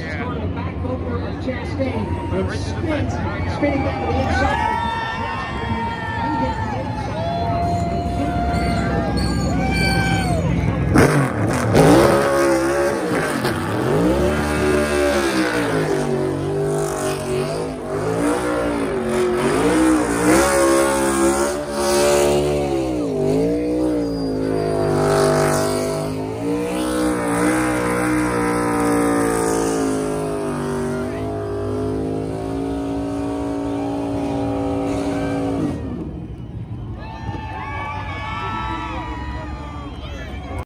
yeah. going to back over of Chastain. And spins, spinning back to the inside.